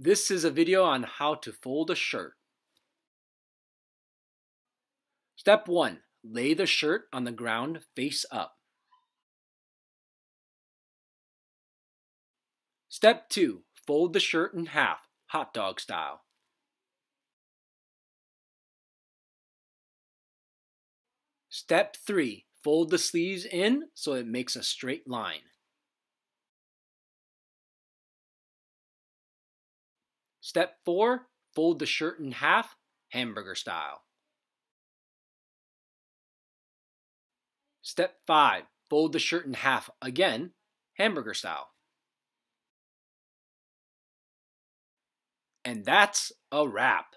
This is a video on how to fold a shirt. Step 1. Lay the shirt on the ground face up. Step 2. Fold the shirt in half, hot dog style. Step 3. Fold the sleeves in so it makes a straight line. Step 4. Fold the shirt in half, hamburger style. Step 5. Fold the shirt in half again, hamburger style. And that's a wrap.